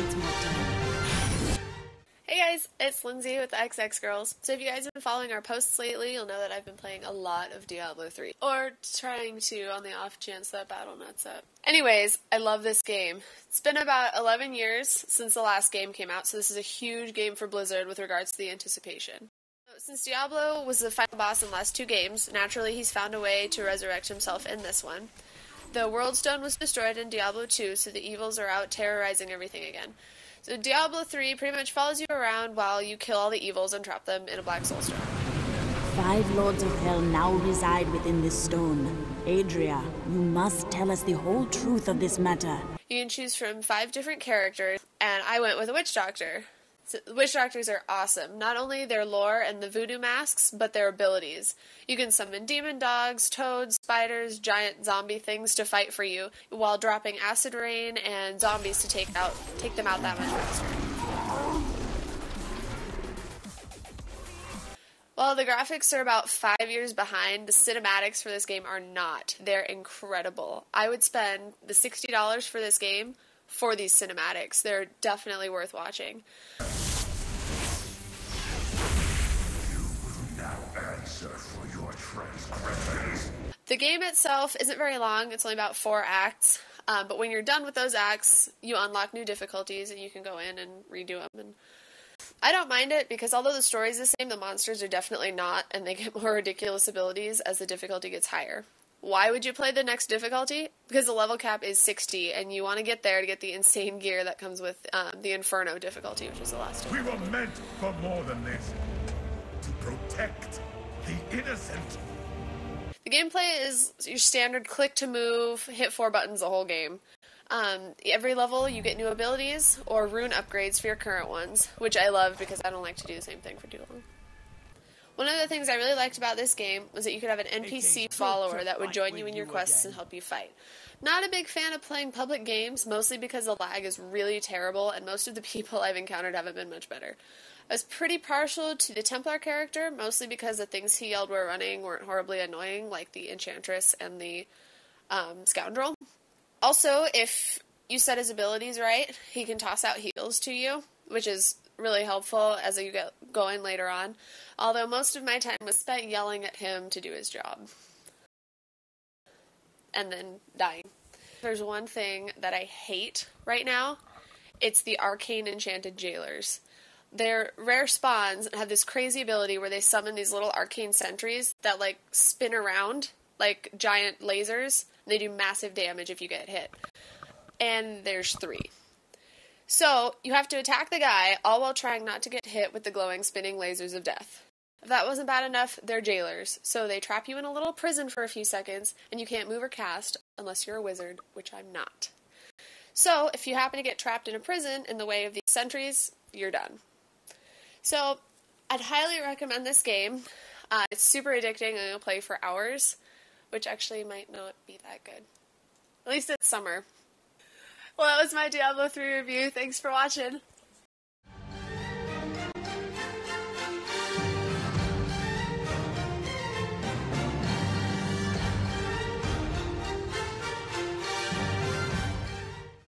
needs more time. Hey guys, it's Lindsay with XX Girls. So if you guys have been following our posts lately, you'll know that I've been playing a lot of Diablo 3. Or trying to on the off chance that Battle.net's up. Anyways, I love this game. It's been about 11 years since the last game came out, so this is a huge game for Blizzard with regards to the anticipation. Since Diablo was the final boss in the last two games, naturally he's found a way to resurrect himself in this one. The World Stone was destroyed in Diablo 2, so the evils are out terrorizing everything again. So Diablo 3 pretty much follows you around while you kill all the evils and trap them in a black soul stone. Five lords of hell now reside within this stone. Adria, you must tell us the whole truth of this matter. You can choose from five different characters, and I went with a witch doctor. So, witch doctors are awesome. Not only their lore and the voodoo masks, but their abilities. You can summon demon dogs, toads, spiders, giant zombie things to fight for you, while dropping acid rain and zombies to take out take them out that much faster. While the graphics are about five years behind, the cinematics for this game are not. They're incredible. I would spend the $60 for this game for these cinematics. They're definitely worth watching. The game itself isn't very long, it's only about four acts. Um, but when you're done with those acts, you unlock new difficulties and you can go in and redo them. And I don't mind it because although the story's the same, the monsters are definitely not, and they get more ridiculous abilities as the difficulty gets higher. Why would you play the next difficulty? Because the level cap is 60, and you want to get there to get the insane gear that comes with um, the Inferno difficulty, which is the last one. We were meant for more than this. To protect the innocent. The gameplay is your standard click to move, hit four buttons the whole game. Um, every level you get new abilities or rune upgrades for your current ones, which I love because I don't like to do the same thing for too long. One of the things I really liked about this game was that you could have an NPC follower that would join you in your quests and help you fight. Not a big fan of playing public games, mostly because the lag is really terrible, and most of the people I've encountered haven't been much better. I was pretty partial to the Templar character, mostly because the things he yelled were running weren't horribly annoying, like the Enchantress and the um, Scoundrel. Also, if you set his abilities right, he can toss out heals to you, which is really helpful as you get going later on. Although most of my time was spent yelling at him to do his job. And then dying. There's one thing that I hate right now. It's the arcane enchanted jailers. They're rare spawns and have this crazy ability where they summon these little arcane sentries that like spin around like giant lasers. And They do massive damage if you get hit. And there's three. So you have to attack the guy, all while trying not to get hit with the glowing, spinning lasers of death. If that wasn't bad enough, they're jailers. So they trap you in a little prison for a few seconds, and you can't move or cast unless you're a wizard, which I'm not. So if you happen to get trapped in a prison in the way of these sentries, you're done. So I'd highly recommend this game. Uh, it's super addicting, and you'll play for hours, which actually might not be that good. At least it's summer. Well, that was my Diablo 3 review. Thanks for watching.